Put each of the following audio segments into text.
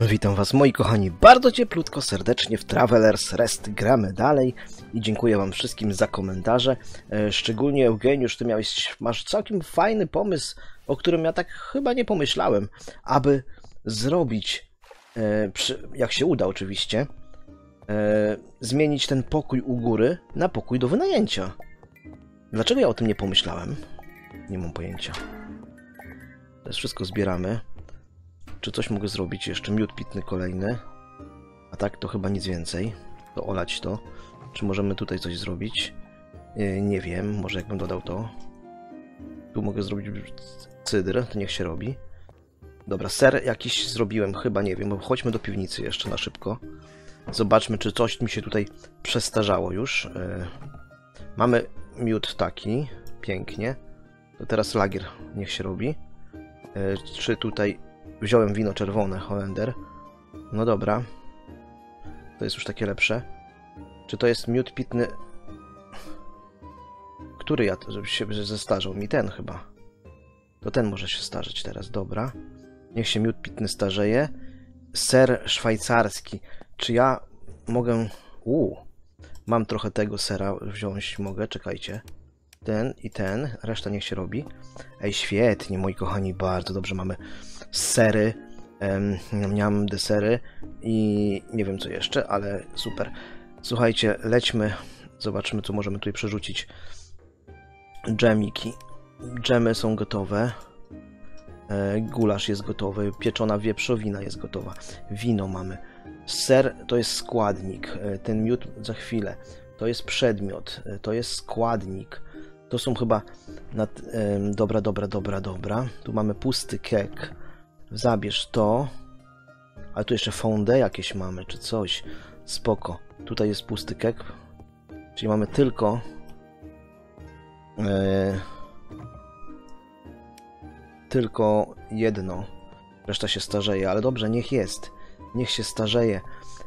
Witam Was moi kochani bardzo cieplutko, serdecznie w Travelers Rest gramy dalej i dziękuję Wam wszystkim za komentarze. E, Szczególnie Eugeniusz, Ty miałeś, masz całkiem fajny pomysł, o którym ja tak chyba nie pomyślałem, aby zrobić, e, jak się uda oczywiście, e, zmienić ten pokój u góry na pokój do wynajęcia. Dlaczego ja o tym nie pomyślałem? Nie mam pojęcia. Teraz wszystko zbieramy. Czy coś mogę zrobić jeszcze? Miód pitny kolejny. A tak, to chyba nic więcej. To olać to. Czy możemy tutaj coś zrobić? Yy, nie wiem, może jakbym dodał to. Tu mogę zrobić cydr, to niech się robi. Dobra, ser jakiś zrobiłem, chyba nie wiem. Chodźmy do piwnicy jeszcze na szybko. Zobaczmy, czy coś mi się tutaj przestarzało już. Yy, mamy miód taki, pięknie. To teraz lagier niech się robi. Yy, czy tutaj Wziąłem wino czerwone, Holender. No dobra. To jest już takie lepsze. Czy to jest miód pitny... Który ja, żeby się zestarzał? Mi ten chyba. To ten może się starzeć teraz, dobra. Niech się miód pitny starzeje. Ser szwajcarski. Czy ja mogę... Uuu. Mam trochę tego sera wziąć, mogę, czekajcie. Ten i ten, reszta niech się robi. Ej, świetnie, moi kochani, bardzo dobrze mamy sery, um, miałem desery i nie wiem co jeszcze, ale super. Słuchajcie, lećmy, zobaczmy co możemy tutaj przerzucić. Dżemiki. Dżemy są gotowe. E, gulasz jest gotowy, pieczona wieprzowina jest gotowa. Wino mamy. Ser to jest składnik, e, ten miód za chwilę. To jest przedmiot, e, to jest składnik. To są chyba... Nad... Dobra, dobra, dobra, dobra. Tu mamy pusty kek. Zabierz to. Ale tu jeszcze fondę jakieś mamy, czy coś. Spoko. Tutaj jest pusty kek. Czyli mamy tylko... Yy, tylko jedno. Reszta się starzeje, ale dobrze, niech jest. Niech się starzeje.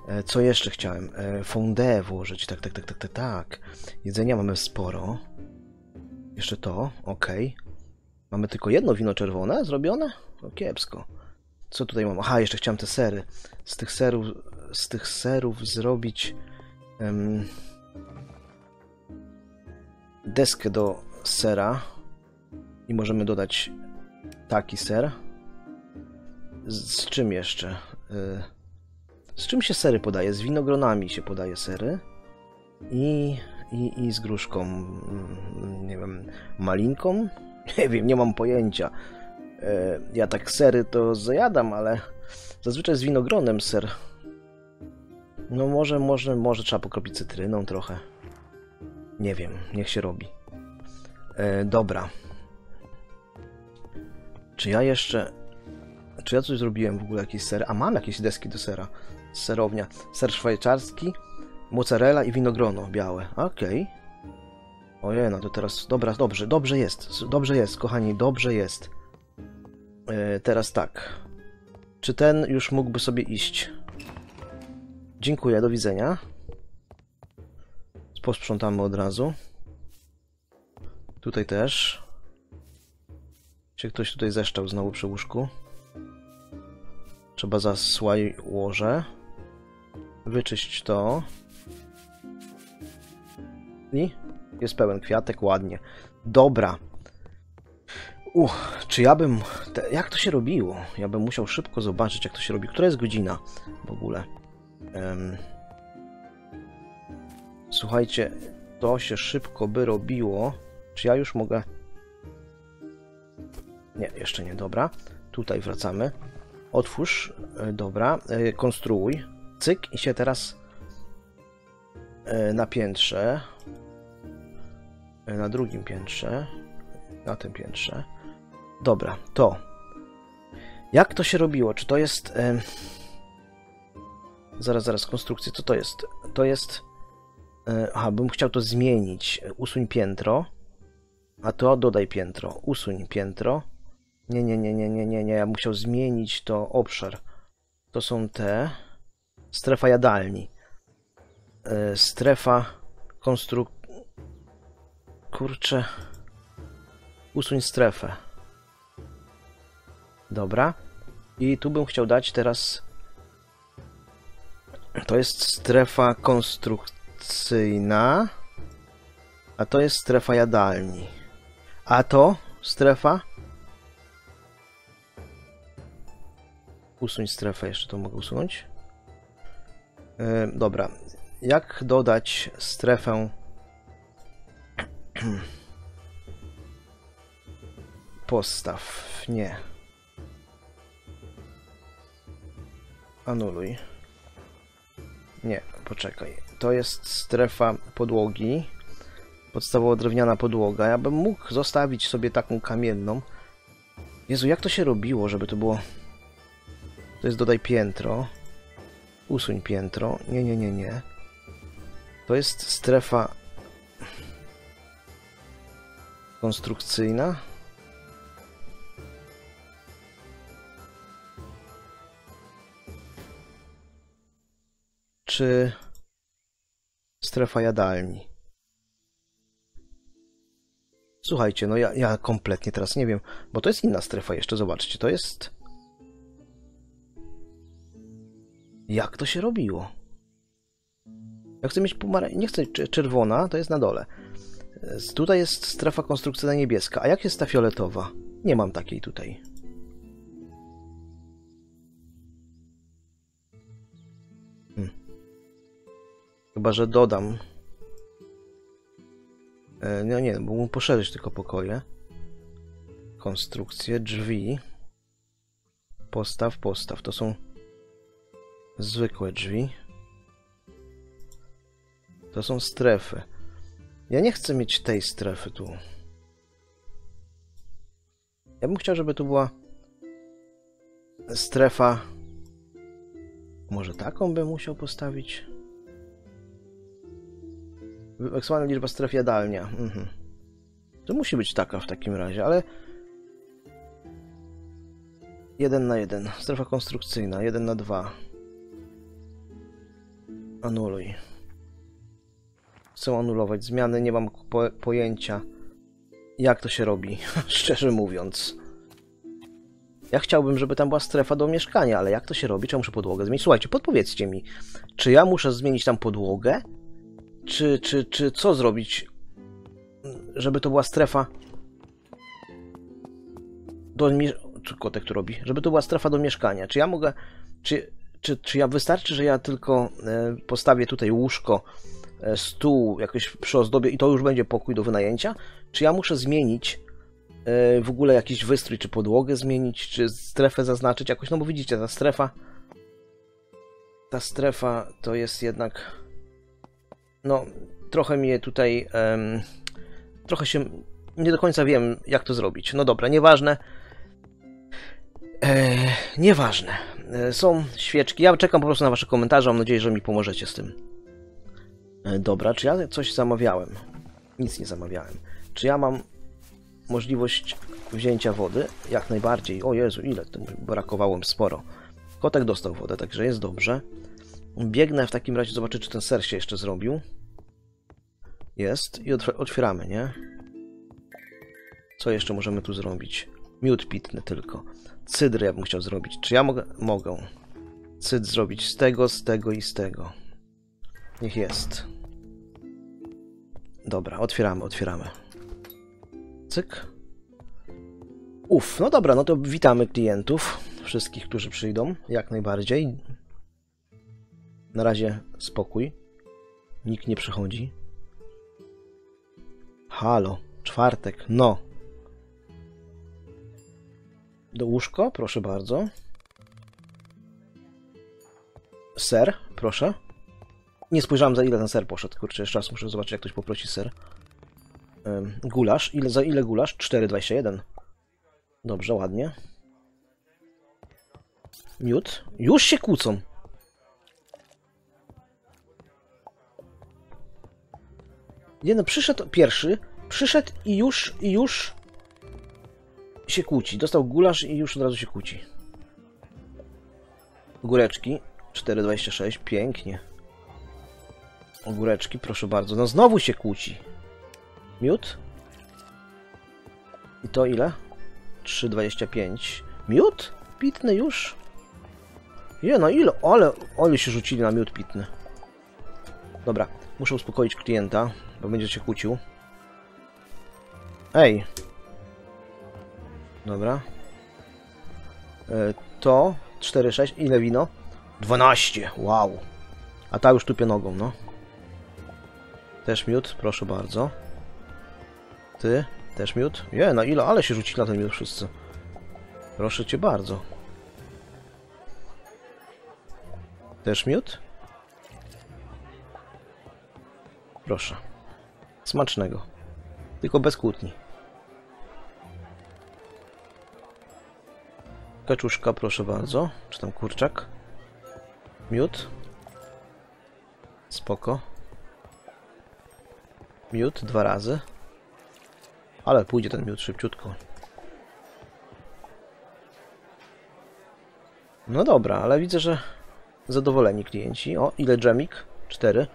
E, co jeszcze chciałem? E, fondę włożyć. Tak, tak, tak, tak, tak, tak. Jedzenia mamy sporo. Jeszcze to, ok. Mamy tylko jedno wino czerwone zrobione? No kiepsko. Co tutaj mam? Aha, jeszcze chciałem te sery. Z tych serów, z tych serów zrobić um, deskę do sera i możemy dodać taki ser. Z, z czym jeszcze? Y, z czym się sery podaje? Z winogronami się podaje sery i i, i z gruszką, mm, nie wiem, malinką? Nie wiem, nie mam pojęcia. E, ja tak sery to zajadam, ale zazwyczaj z winogronem ser. No może, może, może trzeba pokropić cytryną trochę. Nie wiem, niech się robi. E, dobra. Czy ja jeszcze... Czy ja coś zrobiłem w ogóle, jakieś sery? A mam jakieś deski do sera. Serownia. Ser szwajcarski mozzarella i winogrono białe. Okej. Okay. Ojej, no to teraz... Dobra, dobrze, dobrze jest. Dobrze jest, kochani, dobrze jest. Yy, teraz tak. Czy ten już mógłby sobie iść? Dziękuję, do widzenia. Posprzątamy od razu. Tutaj też. Czy ktoś tutaj zeszczał znowu przy łóżku? Trzeba zasłaj łoże. Wyczyść to. I jest pełen kwiatek, ładnie. Dobra. Uch, czy ja bym... Te, jak to się robiło? Ja bym musiał szybko zobaczyć, jak to się robi. Która jest godzina w ogóle? Um, słuchajcie, to się szybko by robiło. Czy ja już mogę... Nie, jeszcze nie, dobra. Tutaj wracamy. Otwórz, e, dobra. E, konstruuj. Cyk i się teraz e, na piętrze na drugim piętrze, na tym piętrze. Dobra, to. Jak to się robiło? Czy to jest... Yy... Zaraz, zaraz, konstrukcja. Co to jest? To jest... Yy... Aha, bym chciał to zmienić. Usuń piętro. A to dodaj piętro. Usuń piętro. Nie, nie, nie, nie, nie, nie, nie. Ja chciał zmienić to obszar. To są te... Strefa jadalni. Yy, strefa konstrukcji Kurczę. Usuń strefę. Dobra. I tu bym chciał dać teraz To jest strefa konstrukcyjna, a to jest strefa jadalni. A to strefa? Usuń strefę, jeszcze to mogę usunąć. Yy, dobra. Jak dodać strefę postaw? Nie. Anuluj. Nie, poczekaj. To jest strefa podłogi. Podstawowo drewniana podłoga. Ja bym mógł zostawić sobie taką kamienną. Jezu, jak to się robiło, żeby to było... To jest dodaj piętro. Usuń piętro. Nie, nie, nie, nie. To jest strefa konstrukcyjna. Czy strefa jadalni? Słuchajcie, no ja, ja kompletnie teraz nie wiem, bo to jest inna strefa jeszcze, zobaczcie, to jest... Jak to się robiło? Ja chcę mieć pomarańcz... Nie chcę czerwona, to jest na dole. Tutaj jest strefa konstrukcyjna niebieska. A jak jest ta fioletowa? Nie mam takiej tutaj. Chyba, że dodam. E, no nie, mu poszerzyć tylko pokoje. Konstrukcje, drzwi. Postaw, postaw. To są zwykłe drzwi. To są strefy. Ja nie chcę mieć tej strefy tu. Ja bym chciał, żeby tu była strefa. Może taką bym musiał postawić? Maksymalna liczba stref jadalnia. Mhm. To musi być taka w takim razie, ale... Jeden na jeden. Strefa konstrukcyjna. Jeden na dwa. Anuluj. Chcę anulować zmiany, nie mam po pojęcia jak to się robi, szczerze mówiąc. Ja chciałbym, żeby tam była strefa do mieszkania, ale jak to się robi? Czy ja muszę podłogę zmienić? Słuchajcie, podpowiedzcie mi, czy ja muszę zmienić tam podłogę? Czy, czy, czy co zrobić, żeby to była strefa do czy kotek tu robi? Żeby to była strefa do mieszkania. Czy ja mogę, czy, czy, czy ja wystarczy, że ja tylko e, postawię tutaj łóżko E, stół jakoś przy ozdobie i to już będzie pokój do wynajęcia? Czy ja muszę zmienić e, w ogóle jakiś wystrój, czy podłogę zmienić, czy strefę zaznaczyć jakoś? No bo widzicie, ta strefa ta strefa to jest jednak no, trochę mnie tutaj um, trochę się nie do końca wiem, jak to zrobić. No dobra, nieważne. E, nieważne. E, są świeczki. Ja czekam po prostu na wasze komentarze. Mam nadzieję, że mi pomożecie z tym. E, dobra, czy ja coś zamawiałem? Nic nie zamawiałem. Czy ja mam możliwość wzięcia wody? Jak najbardziej. O Jezu, ile? Brakowało mi sporo. Kotek dostał wodę, także jest dobrze. Biegnę w takim razie zobaczyć, czy ten ser się jeszcze zrobił. Jest. I otwieramy, nie? Co jeszcze możemy tu zrobić? Miód pitny tylko. Cydry ja bym chciał zrobić. Czy ja mogę? Mogę. Cyd zrobić z tego, z tego i z tego. Niech jest. Dobra, otwieramy, otwieramy. Cyk. Uff, no dobra, no to witamy klientów. Wszystkich, którzy przyjdą, jak najbardziej. Na razie spokój. Nikt nie przychodzi. Halo, czwartek, no. Do łóżko, proszę bardzo. Ser, proszę. Nie spojrzałem za ile ten ser poszedł. Kurczę, jeszcze raz muszę zobaczyć, jak ktoś poprosi ser. Ym, gulasz. Ile, za ile gulasz? 4,21. Dobrze, ładnie. Miód. Już się kłócą. Jeden przyszedł pierwszy, przyszedł i już, i już się kłóci. Dostał gulasz i już od razu się kłóci. Góreczki. 4,26. Pięknie. Ogóreczki, proszę bardzo. No znowu się kłóci. Miód? I to ile? 3,25. Miód? Pitny już? Je, no ile? Ale, ale się rzucili na miód pitny. Dobra, muszę uspokoić klienta, bo będzie się kłócił. Ej. Dobra. E, to 4,6. Ile wino? 12. Wow. A ta już tupie nogą, no. Też miód, proszę bardzo. Ty, też miód? Je, na ile? Ale się rzucili na ten miód wszyscy. Proszę cię bardzo. Też miód? Proszę. Smacznego. Tylko bez kłótni. Kaczuszka, proszę bardzo. Czy tam kurczak? Miód. Spoko. Miód dwa razy. Ale pójdzie ten miód szybciutko. No dobra, ale widzę, że zadowoleni klienci. O, ile dżemik? Cztery.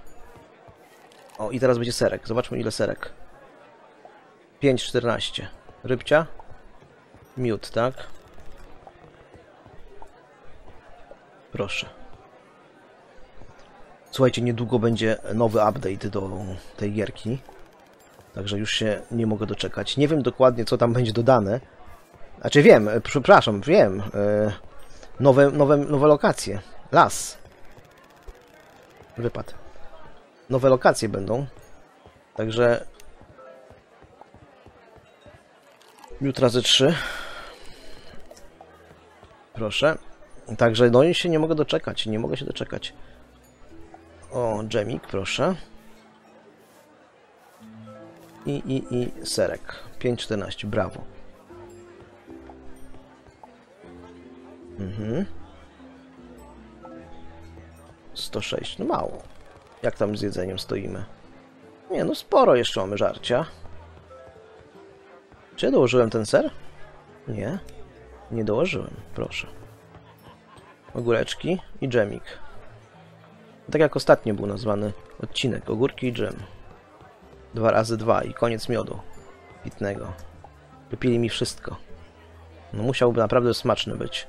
O, i teraz będzie serek. Zobaczmy, ile serek. 5,14. Rybcia? Miód, tak? Proszę. Słuchajcie, niedługo będzie nowy update do tej gierki. Także już się nie mogę doczekać. Nie wiem dokładnie, co tam będzie dodane. Znaczy wiem, e, przepraszam, wiem. E, nowe, nowe, nowe lokacje. Las. Wypad. Nowe lokacje będą. Także... Miód razy 3. Proszę. Także no i się nie mogę doczekać. Nie mogę się doczekać. O, dżemik, proszę. I, i, i serek. 5,14, brawo. Mhm. 106, no mało. Jak tam z jedzeniem stoimy? Nie, no sporo jeszcze mamy żarcia. Czy ja dołożyłem ten ser? Nie. Nie dołożyłem, proszę. Ogóreczki i dżemik. Tak jak ostatnio był nazwany odcinek, ogórki i dżem. Dwa razy dwa i koniec miodu pitnego. Wypili mi wszystko. No musiałby naprawdę smaczny być.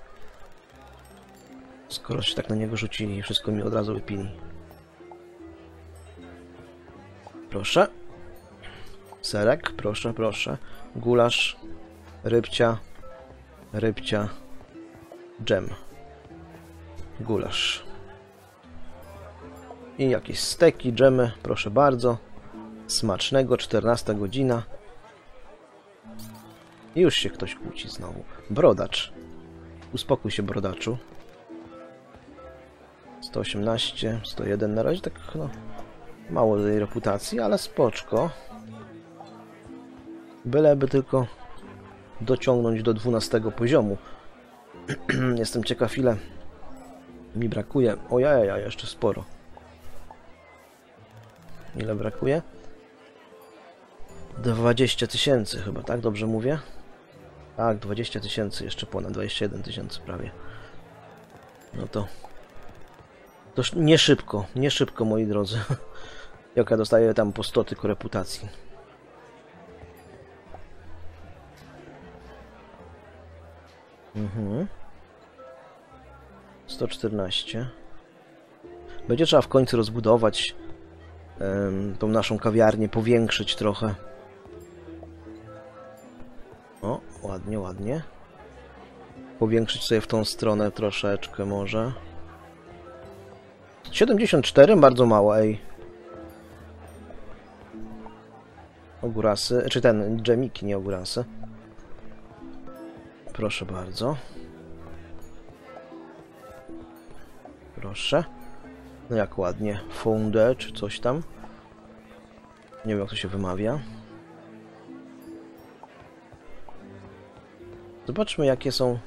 Skoro się tak na niego rzucili i wszystko mi od razu wypili. Proszę. Serek, proszę, proszę. Gulasz, rybcia, rybcia, dżem. Gulasz. I jakieś steki, dżemy, proszę bardzo. Smacznego, 14 godzina. I już się ktoś kłóci znowu. Brodacz. Uspokój się, brodaczu. 118, 101 na razie tak no mało tej reputacji, ale spoczko. Byleby tylko dociągnąć do 12 poziomu. Jestem ciekaw ile mi brakuje. O ja, ja, jeszcze sporo. Ile brakuje? 20 tysięcy chyba, tak? Dobrze mówię? Tak, 20 tysięcy, jeszcze ponad 21 tysięcy prawie. No to... To nie szybko, nie szybko moi drodzy. Jak ja dostaję tam po 100 tylko reputacji. Mhm. 114. Będzie trzeba w końcu rozbudować um, tą naszą kawiarnię, powiększyć trochę. O, ładnie, ładnie. Powiększyć sobie w tą stronę troszeczkę może. 74? Bardzo mało, ej. Ogórasy, czy ten, dżemiki, nie ogórasy. Proszę bardzo. Proszę. No jak ładnie. Funde, czy coś tam. Nie wiem, jak to się wymawia. Zobaczmy, jakie są...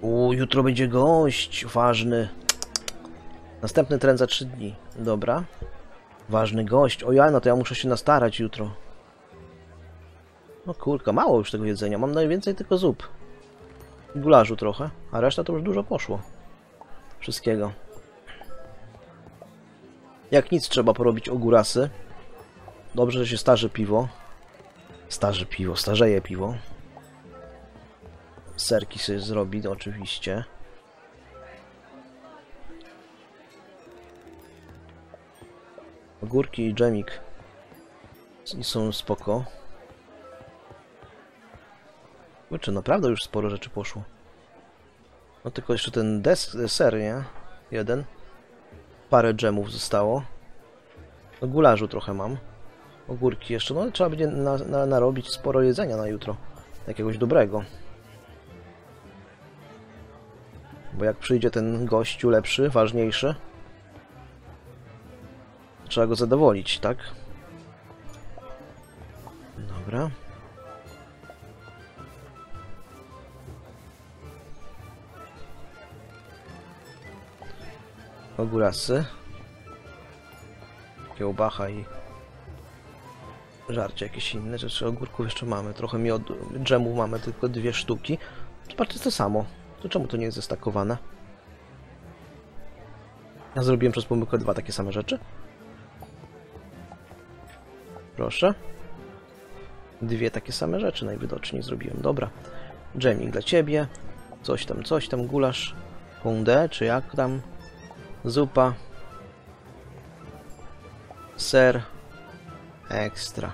U, jutro będzie gość ważny. Następny tren za 3 dni. Dobra. Ważny gość. O ja, no to ja muszę się nastarać jutro. No kurka, mało już tego jedzenia. Mam najwięcej tylko zup. Gularzu trochę, a reszta to już dużo poszło. Wszystkiego. Jak nic trzeba porobić ogórasy. Dobrze, że się starzy piwo. Starzy piwo, starzeje piwo. Serki sobie zrobi, no, oczywiście. Ogórki i dżemik są spoko. Kurczę, naprawdę już sporo rzeczy poszło. No tylko jeszcze ten desk, ser, nie? Jeden. Parę dżemów zostało. No gularzu trochę mam. Ogórki jeszcze, no trzeba będzie na, na, narobić sporo jedzenia na jutro. Jakiegoś dobrego. Bo jak przyjdzie ten gościu lepszy, ważniejszy, trzeba go zadowolić, tak? Dobra. Ogórasy. Kiełbacha i żarcie jakieś inne rzeczy. Ogórków jeszcze mamy, trochę miodu, dżemu mamy tylko dwie sztuki. Zobaczcie, to samo. To czemu to nie jest zestakowane? Ja zrobiłem przez pomyłkę dwa takie same rzeczy. Proszę. Dwie takie same rzeczy najwidoczniej zrobiłem. Dobra. Dżemik dla ciebie. Coś tam, coś tam, gulasz. Pundę, czy jak tam? Zupa. Ser. Ekstra.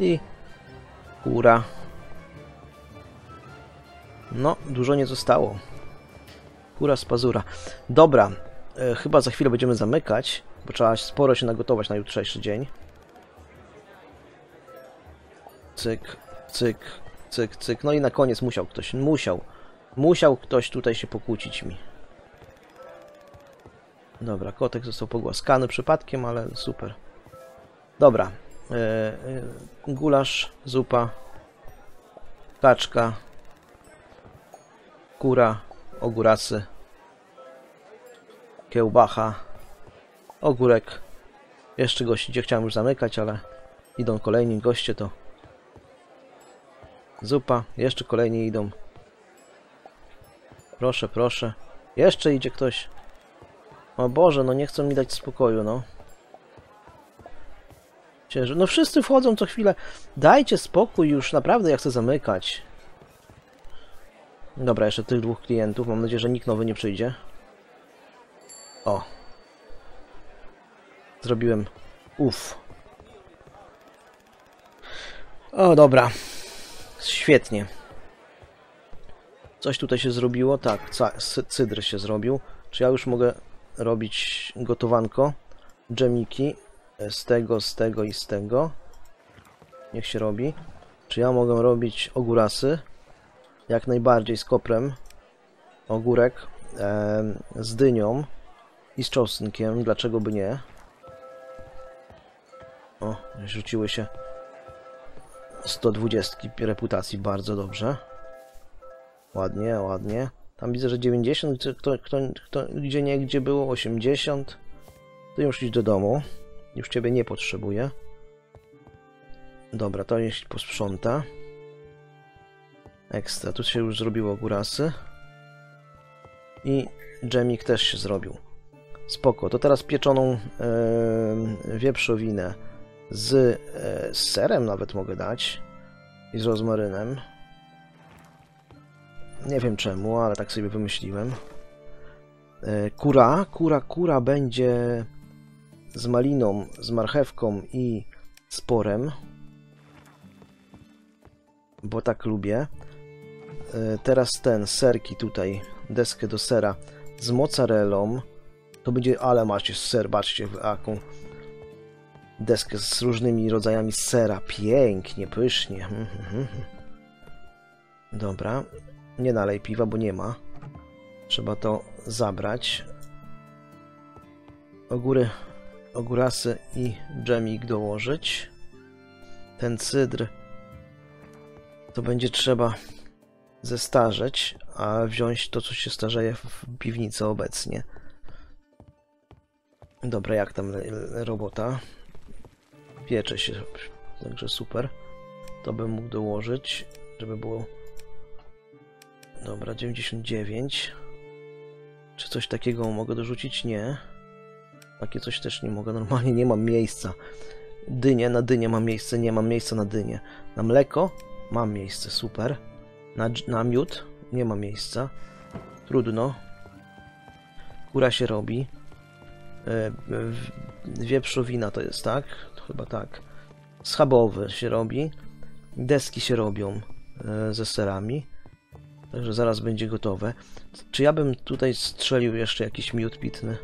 I kura. No, dużo nie zostało. Kura z pazura. Dobra, e, chyba za chwilę będziemy zamykać, bo trzeba sporo się nagotować na jutrzejszy dzień. Cyk, cyk, cyk, cyk. No i na koniec musiał ktoś, musiał, musiał ktoś tutaj się pokłócić mi. Dobra, kotek został pogłaskany przypadkiem, ale super. Dobra, e, e, gulasz, zupa, kaczka, kura, ogórasy, kiełbacha, ogórek. Jeszcze gości, gdzie chciałem już zamykać, ale idą kolejni goście, to zupa, jeszcze kolejni idą. Proszę, proszę. Jeszcze idzie ktoś. O Boże, no nie chcą mi dać spokoju, no. Ciężko. No wszyscy wchodzą co chwilę. Dajcie spokój już, naprawdę ja chcę zamykać. Dobra, jeszcze tych dwóch klientów. Mam nadzieję, że nikt nowy nie przyjdzie. O. Zrobiłem. Uff. O, dobra. Świetnie. Coś tutaj się zrobiło? Tak, cydr się zrobił. Czy ja już mogę robić gotowanko? Dżemiki z tego, z tego i z tego. Niech się robi. Czy ja mogę robić ogórasy? jak najbardziej z koprem, ogórek e, z dynią i z czosnkiem, dlaczego by nie. O, rzuciły się 120 reputacji, bardzo dobrze. Ładnie, ładnie. Tam widzę, że 90, kto, kto, kto, gdzie nie, gdzie było 80. To już idź do domu. Już ciebie nie potrzebuję. Dobra, to jeśli posprząta. Ekstra. Tu się już zrobiło górasy. I dżemik też się zrobił. Spoko. To teraz pieczoną wieprzowinę z, e, z serem nawet mogę dać. I z rozmarynem. Nie wiem czemu, ale tak sobie wymyśliłem. E, kura. Kura, kura będzie z maliną, z marchewką i z porem. Bo tak lubię. E, teraz ten, serki tutaj, deskę do sera z mozzarellą. To będzie, ale macie ser, patrzcie jaką deskę z różnymi rodzajami sera. Pięknie, pysznie. Mhm, mhm, mhm. Dobra, nie nalej piwa, bo nie ma. Trzeba to zabrać. Ogóry, ogórasy i dżemik dołożyć. Ten cydr to będzie trzeba zestarzeć, a wziąć to, co się starzeje w piwnicy obecnie. Dobra, jak tam robota? Piecze się, także super. To bym mógł dołożyć, żeby było... Dobra, 99. Czy coś takiego mogę dorzucić? Nie. Takie coś też nie mogę, normalnie nie mam miejsca. Dynie, na dynie mam miejsce, nie mam miejsca na dynie. Na mleko mam miejsce, super. Na, na miód nie ma miejsca. Trudno. Kura się robi. E, Wieprzowina to jest, tak? To chyba tak. Schabowy się robi. Deski się robią e, ze serami. Także zaraz będzie gotowe. Czy ja bym tutaj strzelił jeszcze jakiś miód pitny?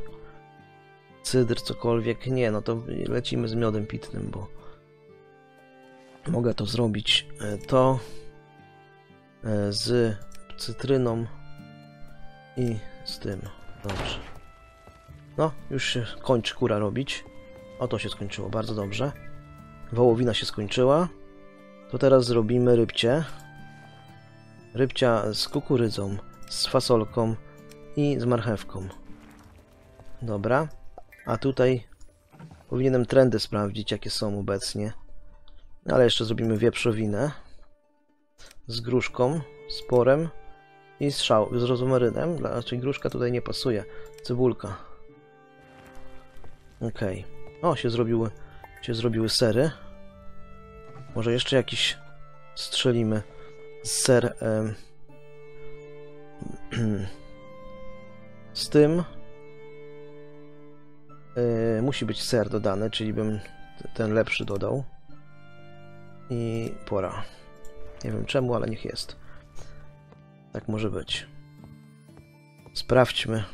Cydr, cokolwiek? Nie, no to lecimy z miodem pitnym, bo mogę to zrobić. E, To e, z cytryną i z tym. Dobrze. No, już się kończy kura robić. O, to się skończyło, bardzo dobrze. Wołowina się skończyła. To teraz zrobimy rybcie. Rybcia z kukurydzą, z fasolką i z marchewką. Dobra. A tutaj powinienem trendy sprawdzić, jakie są obecnie. Ale jeszcze zrobimy wieprzowinę z gruszką, z porem i z, szał, z rozmarynem. Znaczy gruszka tutaj nie pasuje. Cebulka. Okej. O, się zrobiły, się zrobiły sery. Może jeszcze jakiś strzelimy. Ser... z tym... y, musi być ser dodany, czyli bym ten lepszy dodał. I pora. Nie wiem czemu, ale niech jest. Tak może być. Sprawdźmy,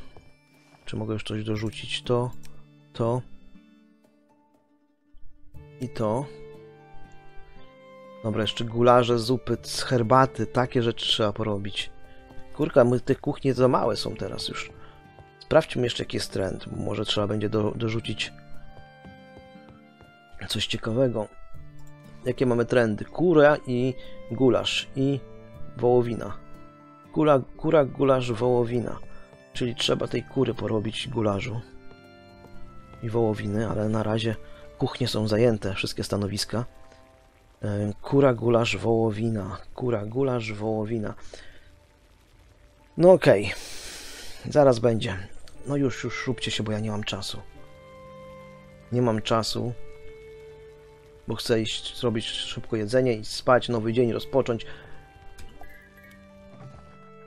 czy mogę już coś dorzucić. To, to i to. Dobra, jeszcze gularze, zupy, herbaty, takie rzeczy trzeba porobić. Kurka, my te kuchnie za małe są teraz już. Sprawdźmy jeszcze jaki jest trend, może trzeba będzie do, dorzucić coś ciekawego. Jakie mamy trendy? Kura i gulasz i wołowina. Kura, kura gulasz, wołowina. Czyli trzeba tej kury porobić gularzu i wołowiny, ale na razie kuchnie są zajęte, wszystkie stanowiska. E, Kura, gulasz, wołowina. Kura, gulasz, wołowina. No okej. Zaraz będzie. No już, już róbcie się, bo ja nie mam czasu. Nie mam czasu. Bo chcę iść zrobić szybko jedzenie i spać, nowy dzień rozpocząć.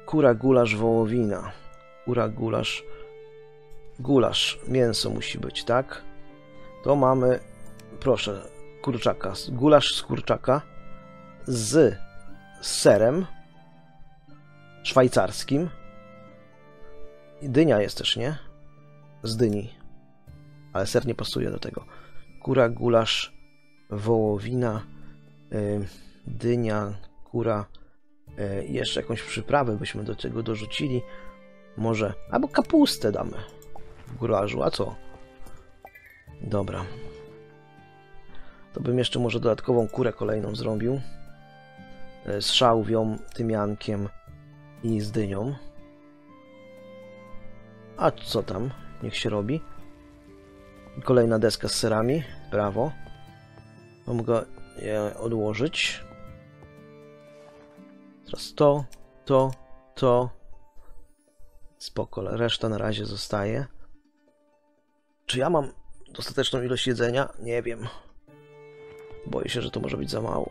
Kura, gulasz, wołowina. Kura, gulasz. Gulasz. Mięso musi być, tak? To mamy, proszę, kurczaka. Gulasz z kurczaka z serem szwajcarskim. Dynia jest też, nie? Z dyni. Ale ser nie pasuje do tego. Kura, gulasz, wołowina, y, dynia, kura y, i jeszcze jakąś przyprawę byśmy do tego dorzucili. Może, albo kapustę damy w gularzu, a co? Dobra. To bym jeszcze może dodatkową kurę kolejną zrobił. E, Z szałwią, tymiankiem i z dynią. A co tam? Niech się robi. Kolejna deska z serami. Brawo. Mogę je odłożyć. Teraz to, to, to. Spoko, reszta na razie zostaje. Czy ja mam dostateczną ilość jedzenia? Nie wiem. Boję się, że to może być za mało.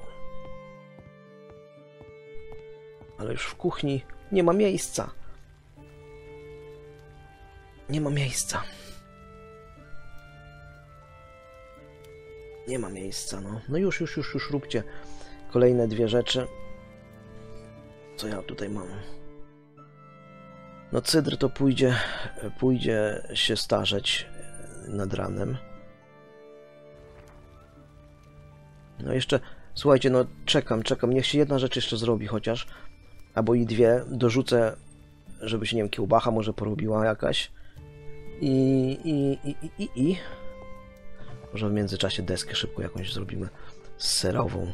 Ale już w kuchni nie ma miejsca. Nie ma miejsca. Nie ma miejsca, no. No już, już, już, już róbcie kolejne dwie rzeczy. Co ja tutaj mam? No cydr to pójdzie, pójdzie się starzeć nad ranem. No jeszcze, słuchajcie, no czekam, czekam, niech się jedna rzecz jeszcze zrobi chociaż, albo i dwie, dorzucę, żeby się, nie wiem, kiełbacha może porobiła jakaś i, i, i, i, i, może w międzyczasie deskę szybko jakąś zrobimy serową,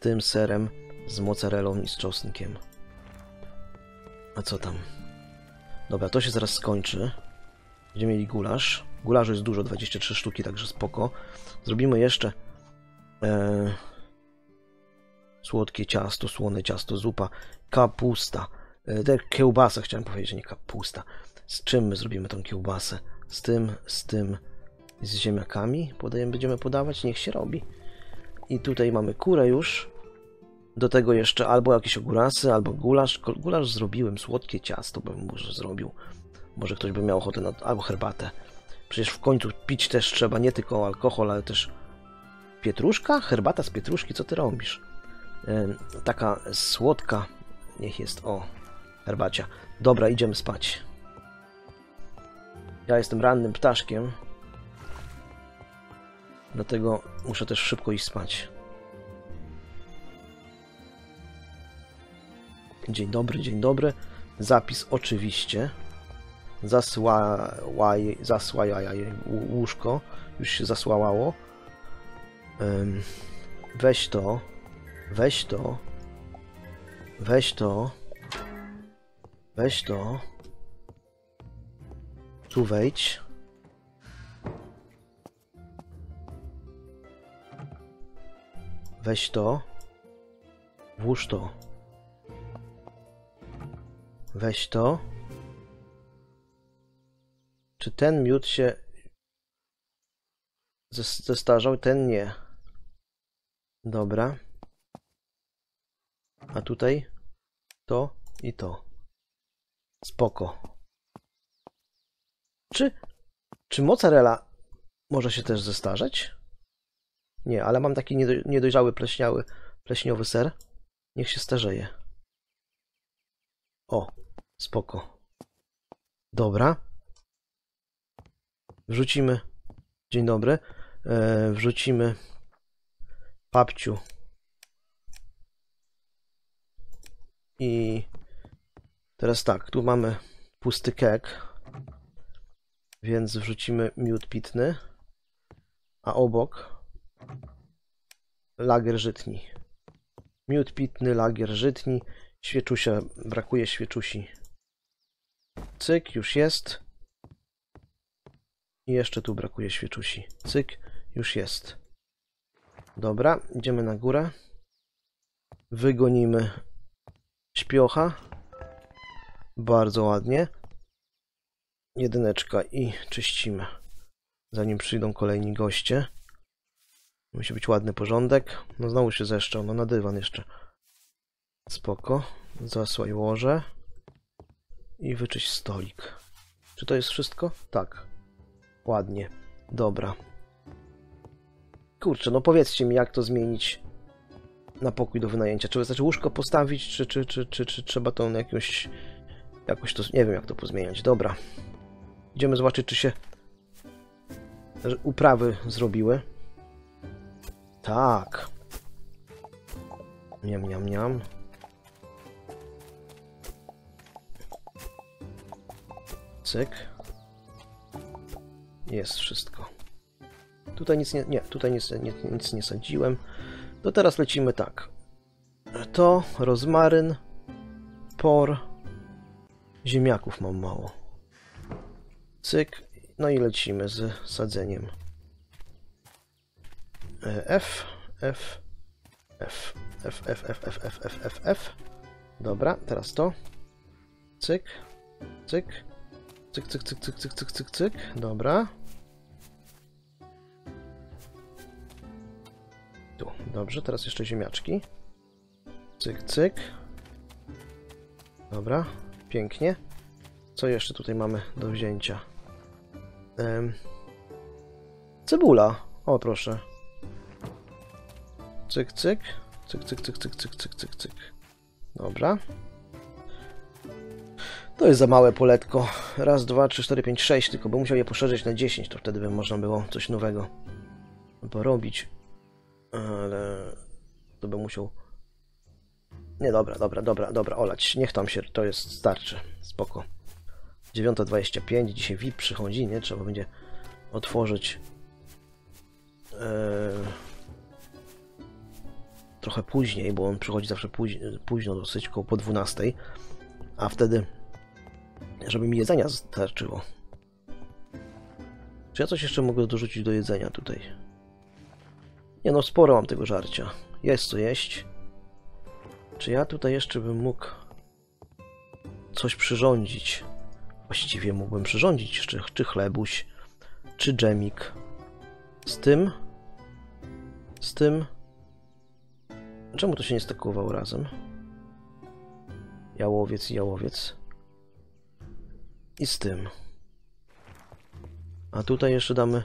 tym serem, z mozzarellą i z czosnkiem. A co tam? Dobra, to się zaraz skończy. Będziemy mieli gulasz. Gulaszu jest dużo, 23 sztuki, także spoko. Zrobimy jeszcze e, słodkie ciasto, słone ciasto, zupa, kapusta. E, te kiełbasa chciałem powiedzieć, nie kapusta. Z czym my zrobimy tą kiełbasę? Z tym, z tym, z ziemniakami podajemy, będziemy podawać, niech się robi. I tutaj mamy kurę już. Do tego jeszcze albo jakieś ogórasy, albo gulasz. Gulasz zrobiłem, słodkie ciasto bym może zrobił. Może ktoś by miał ochotę na albo herbatę. Przecież w końcu pić też trzeba nie tylko alkohol, ale też pietruszka? Herbata z pietruszki, co ty robisz? Em, taka słodka, niech jest, o, herbacia. Dobra, idziemy spać. Ja jestem rannym ptaszkiem, dlatego muszę też szybko iść spać. Dzień dobry, dzień dobry. Zapis oczywiście. Zasłaj, zasłajaj łóżko. Już się zasłałało. Weź to. Weź to. Weź to. Weź to. Tu wejdź. Weź to. Włóż to. Weź to. Czy ten miód się zes- zestarzał? Ten nie. Dobra. A tutaj to i to. Spoko. Czy, czy mozzarella może się też zestarzeć? Nie, ale mam taki niedo- niedojrzały, pleśniały, pleśniowy ser. Niech się starzeje. O, spoko. Dobra. Wrzucimy. Dzień dobry. E, wrzucimy papciu. I teraz tak, tu mamy pusty kek, więc wrzucimy miód pitny, a obok lager żytni. Miód pitny, lagier żytni, świeczusia, brakuje świeczusi. Cyk, już jest. I jeszcze tu brakuje świeczusi. Cyk, już jest. Dobra, idziemy na górę. Wygonimy śpiocha. Bardzo ładnie. Jedyneczka i czyścimy. Zanim przyjdą kolejni goście. Musi być ładny porządek. No znowu się zeszczał, no na dywan jeszcze. Spoko. Zasłaj łoże. I wyczyść stolik. Czy to jest wszystko? Tak. Ładnie. Dobra. Kurczę, no powiedzcie mi, jak to zmienić na pokój do wynajęcia. Czy wystarczy łóżko postawić, czy, czy, czy, czy, czy trzeba to jakąś... Jakoś to... Nie wiem, jak to pozmieniać. Dobra. Idziemy zobaczyć, czy się uprawy zrobiły. Tak. Miam, miam, miam. Cyk. Jest wszystko. Tutaj nic nie, nie tutaj nic, nie, nic nie sadziłem. To teraz lecimy tak. To rozmaryn, por, ziemniaków mam mało. Cyk, no i lecimy z sadzeniem. E, F, F, F, F, F, F, F, F, F, F, F. Dobra, teraz to. Cyk, cyk, cyk, cyk, cyk, cyk, cyk, cyk, cyk, cyk. Dobra. Dobrze, teraz jeszcze ziemniaczki. Cyk, cyk. Dobra, pięknie. Co jeszcze tutaj mamy do wzięcia? Cebula. O, proszę. Cyk, cyk. Cyk, cyk, cyk, cyk, cyk, cyk, cyk, cyk. Dobra. To jest za małe poletko. Raz, dwa, trzy, cztery, pięć, sześć. Tylko bym musiał je poszerzyć na 10, to wtedy by można było coś nowego porobić. Ale to bym musiał... Nie, dobra, dobra, dobra, dobra, olać. Niech tam się, to jest, starczy. Spoko. 9.25, dzisiaj VIP przychodzi, nie? Trzeba będzie otworzyć e, trochę później, bo on przychodzi zawsze późno, późno dosyć, koło po 12, a wtedy żeby mi jedzenia starczyło. Czy ja coś jeszcze mogę dorzucić do jedzenia tutaj? Nie no, sporo mam tego żarcia. Jest co jeść. Czy ja tutaj jeszcze bym mógł coś przyrządzić? Właściwie mógłbym przyrządzić czy, czy chlebuś, czy dżemik. Z tym? Z tym? Czemu to się nie stakowało razem? Jałowiec i jałowiec. I z tym. A tutaj jeszcze damy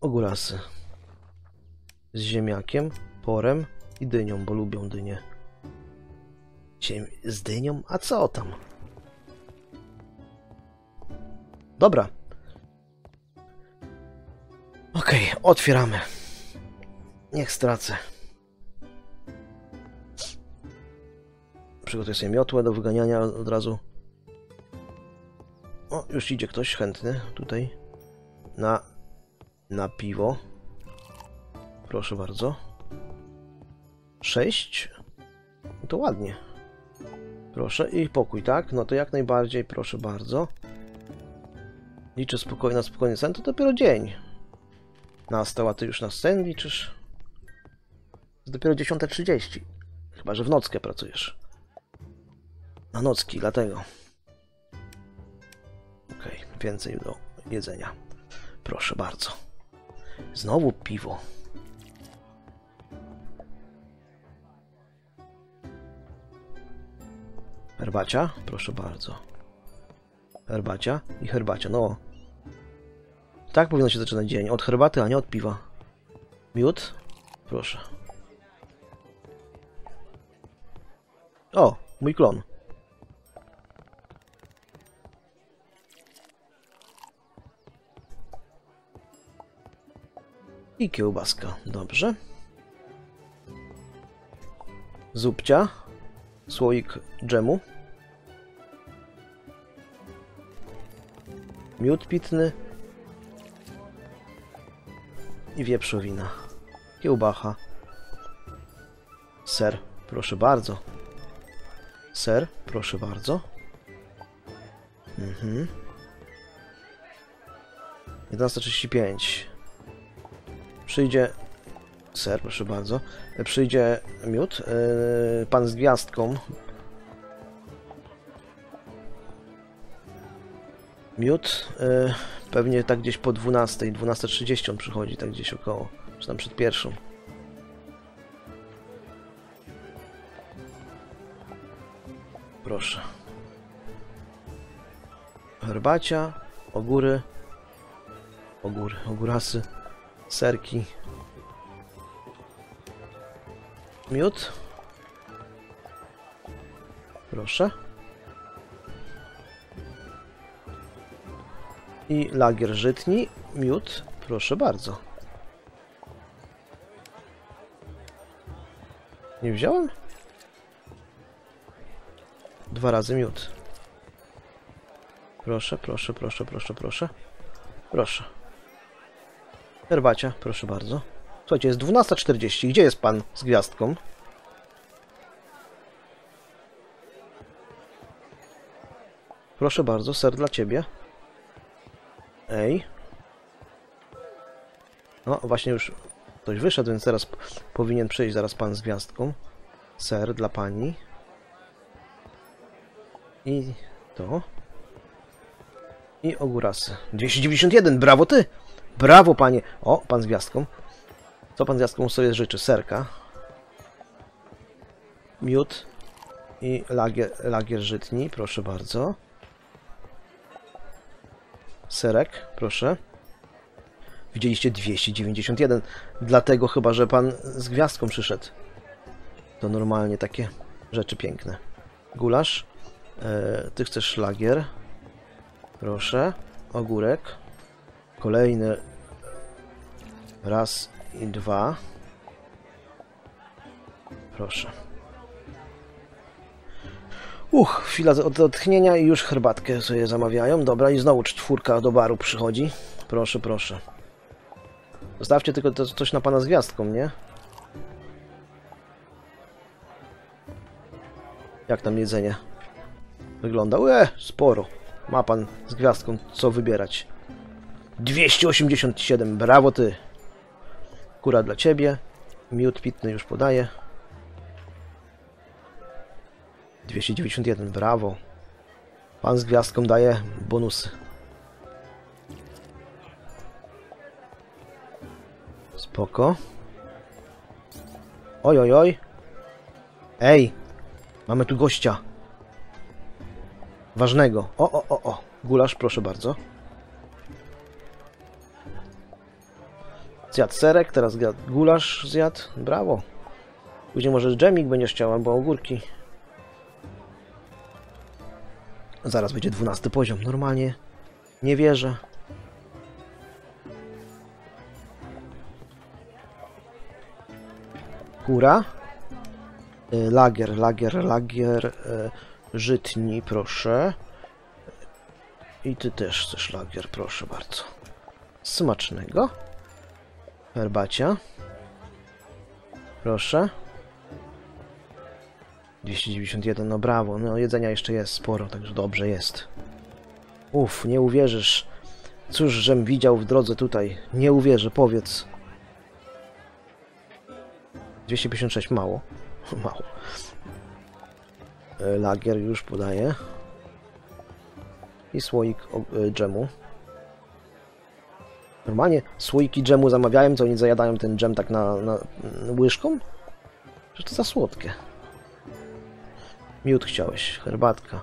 ogórasy. Z ziemniakiem, porem i dynią, bo lubią dynię. Ziem... Z dynią? A co tam? Dobra. Okej, otwieramy. Niech stracę. Przygotuję sobie miotłę do wyganiania od razu. O, już idzie ktoś chętny tutaj. Na, na piwo. Proszę bardzo. Sześć. No to ładnie. Proszę. I pokój, tak? No to jak najbardziej, proszę bardzo. Liczę spokojnie na spokojny sen, to dopiero dzień. Nastał, a ty już na sen liczysz? Jest dopiero 10.30. Chyba, że w nockę pracujesz. Na nocki, dlatego. Okej, okay, więcej do jedzenia. Proszę bardzo. Znowu piwo. Herbacia? Proszę bardzo. Herbacia i herbacia. No. Tak powinno się zaczynać dzień. Od herbaty, a nie od piwa. Miód? Proszę. O, mój klon. I kiełbaska. Dobrze. Zupcia. Słoik dżemu. Miód pitny. I wieprzowina. Kiełbacha. Ser. Proszę bardzo. Ser. Proszę bardzo. Mhm. 11.35 przyjdzie ser, proszę bardzo, przyjdzie miód, yy, pan z gwiazdką. Miód, yy, pewnie tak gdzieś po 12, 12.30 on przychodzi, tak gdzieś około, czy tam przed pierwszą. Proszę. Herbacia, ogóry, ogóry, ogórasy serki, miód. Proszę. I lagier żytni, miód, proszę bardzo. Nie wziąłem? Dwa razy miód. Proszę, proszę, proszę, proszę, proszę. Proszę. Herbacia, proszę bardzo. Słuchajcie, jest 12.40. Gdzie jest pan z gwiazdką? Proszę bardzo, ser dla ciebie. Ej. No, właśnie już ktoś wyszedł, więc teraz powinien przyjść zaraz pan z gwiazdką. Ser dla pani. I to. I ogórasy. 291, brawo ty! Brawo, panie. O, pan z gwiazdką. Co pan z gwiazdką sobie życzy? Serka. Miód i lagier, lagier żytni, proszę bardzo. Serek, proszę. Widzieliście 291. Dlatego chyba, że pan z gwiazdką przyszedł. To normalnie takie rzeczy piękne. Gulasz. E, ty chcesz szlagier. Proszę. Ogórek. Kolejny raz i dwa. Proszę. Uch, chwila od odtchnienia i już herbatkę sobie zamawiają. Dobra, i znowu czwórka do baru przychodzi. Proszę, proszę. Zostawcie tylko to, coś na pana z gwiazdką, nie? Jak tam jedzenie wygląda? Ue, sporo. Ma pan z gwiazdką co wybierać. 287, brawo ty. Kura dla ciebie. Miód pitny już podaję. 291, brawo. Pan z gwiazdką daje bonusy. Spoko. Oj, oj, oj. Ej, mamy tu gościa. Ważnego. O, o, o, o. Gulasz, proszę bardzo. Zjadł serek, teraz gulasz zjadł. Brawo. Później może dżemik będziesz chciał, albo ogórki. Zaraz będzie 12 poziom. Normalnie nie wierzę. Kura. Y, Lagier, lagier, lagier. y, Żytni, proszę. I ty też chcesz lagier, proszę bardzo. Smacznego. Herbacia. Proszę. 291, no brawo. No jedzenia jeszcze jest sporo, także dobrze jest. Uf, nie uwierzysz. Cóż, żem widział w drodze tutaj. Nie uwierzę, powiedz. 256, mało. Mało. E, Lagier już podaję. I słoik e, dżemu. Normalnie słoiki dżemu zamawiałem, co oni zajadają ten dżem tak na, na, łyżką? Że to za słodkie. Miód chciałeś, herbatka.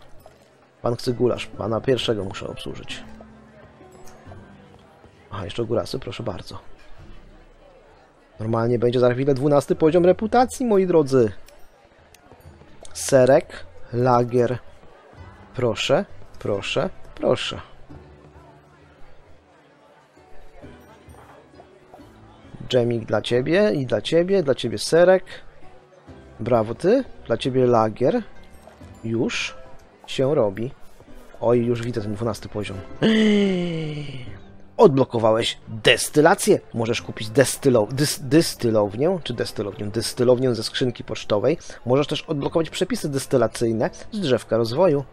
Pan chce gulasz, pana pierwszego muszę obsłużyć. Aha, jeszcze gurasy, proszę bardzo. Normalnie będzie za chwilę 12 poziom reputacji, moi drodzy. Serek, lagier. Proszę, proszę, proszę. Dżemik dla ciebie i dla ciebie, dla ciebie serek. Brawo ty, dla ciebie lagier. Już się robi. Oj, już widzę ten 12 poziom. Odblokowałeś destylację. Możesz kupić destylo, dys, dystylownię, czy destylownię, dystylownię ze skrzynki pocztowej. Możesz też odblokować przepisy destylacyjne z drzewka rozwoju.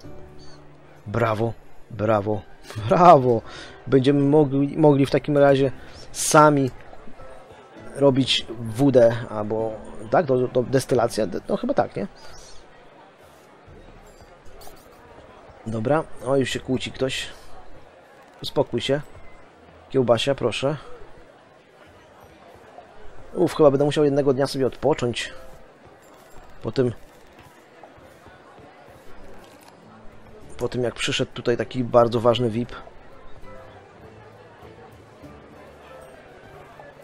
Brawo, brawo, brawo. Będziemy mogli, mogli w takim razie sami robić wódę albo tak, do, do destylacja, no chyba tak, nie? Dobra, o już się kłóci ktoś. Uspokój się. Kiełbasia, proszę. Uf, chyba będę musiał jednego dnia sobie odpocząć. Po tym... Po tym jak przyszedł tutaj taki bardzo ważny VIP.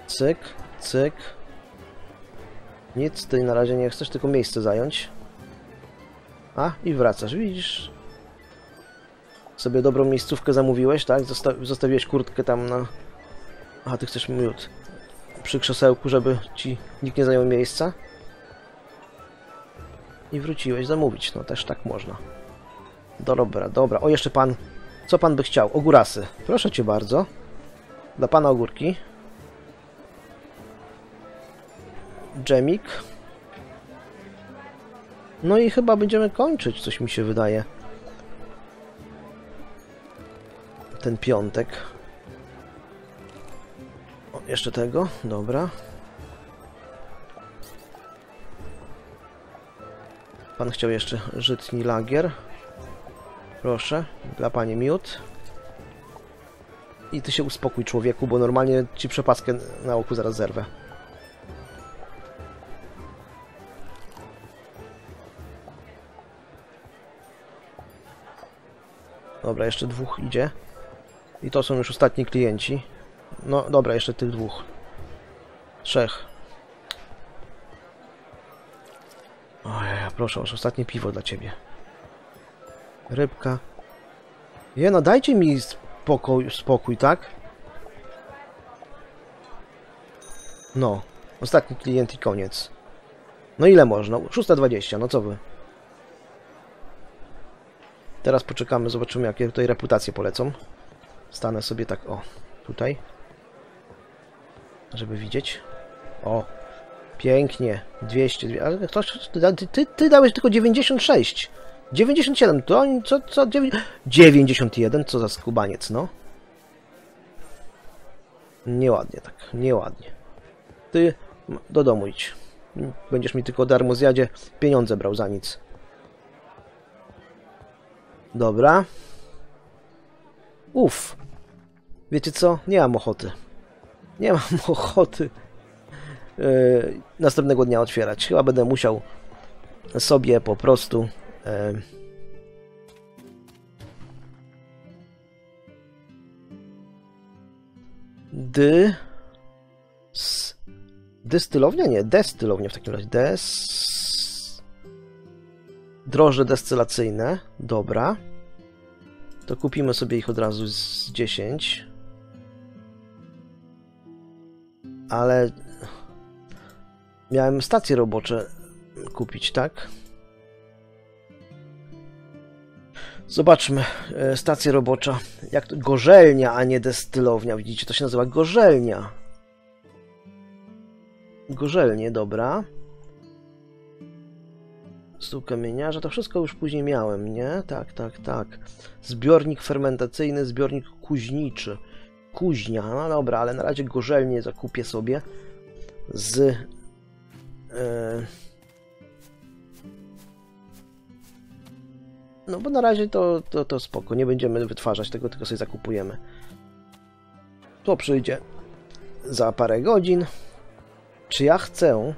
Cyk, cyk. Nic, ty na razie nie chcesz, tylko miejsce zająć. A, i wracasz, widzisz? Sobie dobrą miejscówkę zamówiłeś, tak? Zosta zostawiłeś kurtkę tam na... Aha, ty chcesz miód. Przy krzesełku, żeby ci nikt nie zajął miejsca. I wróciłeś zamówić, no też tak można. Dobra, dobra. O, jeszcze pan... Co pan by chciał? Ogórasy. Proszę cię bardzo. Dla pana ogórki. Dżemik. No i chyba będziemy kończyć, coś mi się wydaje. Ten piątek. O, jeszcze tego? Dobra. Pan chciał jeszcze żytni lagier. Proszę, dla pani miód. I ty się uspokój, człowieku, bo normalnie ci przepaskę na oku zaraz zerwę. Dobra, jeszcze dwóch idzie. I to są już ostatni klienci. No dobra, jeszcze tych dwóch. Trzech. Ojej, proszę, już ostatnie piwo dla ciebie. Rybka. Je, no dajcie mi spokój, spokój, tak? No, ostatni klient i koniec. No ile można? 6.20, no co wy? Teraz poczekamy, zobaczymy jakie tutaj reputacje polecą. Stanę sobie tak, o, tutaj. Żeby widzieć. O, pięknie. 200, dwie- ale ktoś, ty, ty, ty dałeś tylko 96. 97, to oni, co, co, dziewię- 91, co za skubaniec, no. Nieładnie tak, nieładnie. Ty do domu idź. Będziesz mi tylko darmo zjadzie pieniądze brał za nic. Dobra. Uff. Wiecie co? Nie mam ochoty. Nie mam ochoty yy, następnego dnia otwierać. Chyba będę musiał sobie po prostu yy, dy Dystylownia? Nie, destylownia w takim razie. Des... Drożdże destylacyjne. Dobra. To kupimy sobie ich od razu z 10. Ale... Miałem stacje robocze kupić, tak? Zobaczmy, e, stacja robocza. Jak to? Gorzelnia, a nie destylownia. Widzicie, to się nazywa gorzelnia. Gorzelnie, dobra. Stół kamieniarza, to wszystko już później miałem, nie? Tak, tak, tak. Zbiornik fermentacyjny, zbiornik kuźniczy. Kuźnia, no dobra, ale na razie gorzelnie zakupię sobie z... E, No bo na razie to, to, to spoko, nie będziemy wytwarzać tego, tylko sobie zakupujemy. To przyjdzie za parę godzin. Czy ja chcę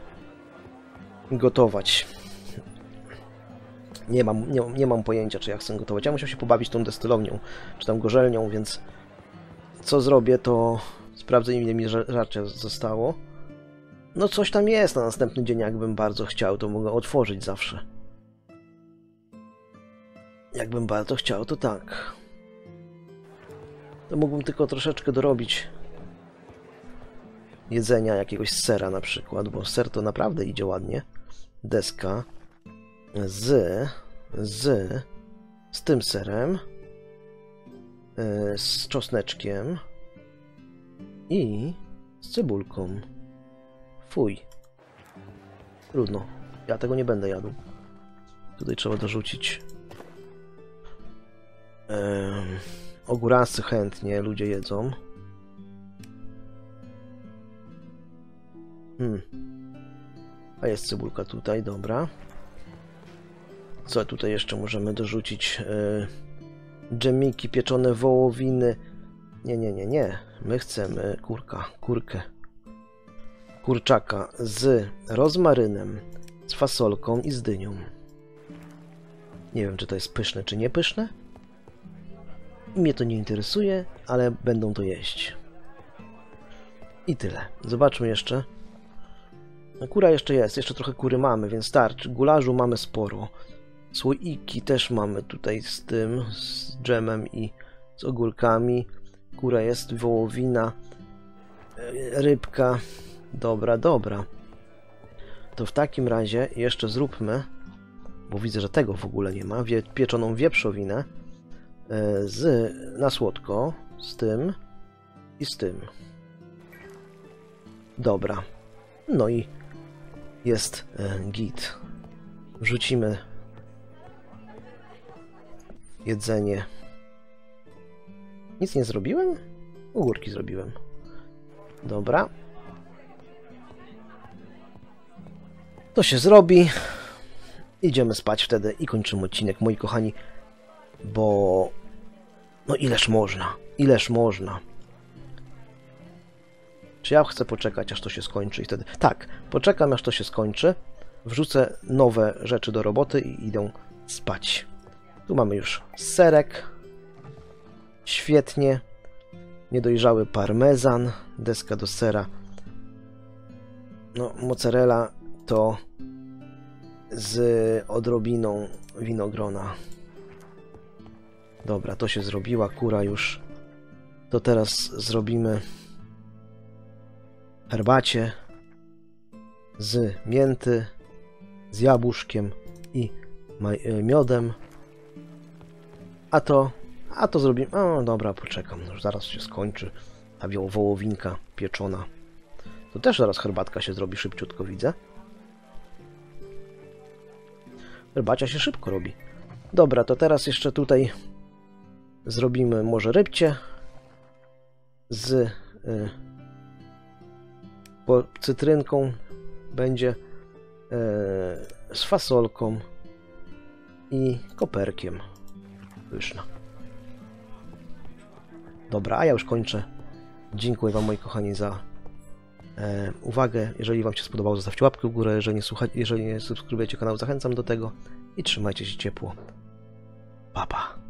gotować? Nie mam, nie, nie mam pojęcia, czy ja chcę gotować. Ja musiał się pobawić tą destylownią, czy tam gorzelnią, więc co zrobię, to sprawdzę, ile mi żarcia zostało. No coś tam jest na następny dzień, jakbym bardzo chciał, to mogę otworzyć zawsze. Jakbym bardzo chciał, to tak. To mógłbym tylko troszeczkę dorobić jedzenia, jakiegoś sera na przykład, bo ser to naprawdę idzie ładnie. Deska z, z, z tym serem, e, z czosneczkiem i z cebulką. Fuj. Trudno. Ja tego nie będę jadł. Tutaj trzeba dorzucić Yy, ogórasy chętnie ludzie jedzą. Hmm. A jest cebulka tutaj, dobra. Co tutaj jeszcze możemy dorzucić? Yy, dżemiki, pieczone wołowiny. Nie, nie, nie, nie. My chcemy kurka, kurkę. Kurczaka z rozmarynem, z fasolką i z dynią. Nie wiem, czy to jest pyszne, czy nie pyszne. Mnie to nie interesuje, ale będą to jeść. I tyle. Zobaczmy jeszcze. No, kura jeszcze jest, jeszcze trochę kury mamy, więc starczy. Gularzu mamy sporo. Słoiki też mamy tutaj z tym, z dżemem i z ogórkami. Kura jest, wołowina, e, rybka. Dobra, dobra. To w takim razie jeszcze zróbmy, bo widzę, że tego w ogóle nie ma, wie, pieczoną wieprzowinę. E, z, na słodko, z tym i z tym. Dobra. No i jest e, git. Wrzucimy jedzenie. Nic nie zrobiłem? Ogórki zrobiłem. Dobra. To się zrobi. Idziemy spać wtedy i kończymy odcinek, moi kochani bo no ileż można, ileż można. Czy ja chcę poczekać, aż to się skończy i wtedy... Tak, poczekam, aż to się skończy, wrzucę nowe rzeczy do roboty i idę spać. Tu mamy już serek. Świetnie. Niedojrzały parmezan, deska do sera. No, mozzarella to z odrobiną winogrona. Dobra, to się zrobiła, kura już. To teraz zrobimy herbacie z mięty, z jabłuszkiem i miodem. A to, a to zrobimy... O, dobra, poczekam, już zaraz się skończy. Ta wołowinka pieczona. To też zaraz herbatka się zrobi szybciutko, widzę. Herbacia się szybko robi. Dobra, to teraz jeszcze tutaj Zrobimy może rybcie z y, cytrynką. Będzie y, z fasolką i koperkiem. Pyszna. Dobra, a ja już kończę. Dziękuję Wam, moi kochani, za e, uwagę. Jeżeli Wam się spodobało, zostawcie łapkę w górę. Jeżeli nie, słuchacie, jeżeli nie subskrybujecie kanału, zachęcam do tego. I trzymajcie się ciepło. Pa, pa.